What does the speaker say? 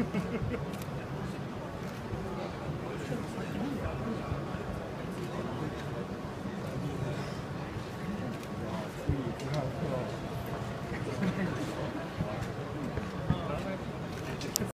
Ha, ha, ha, ha.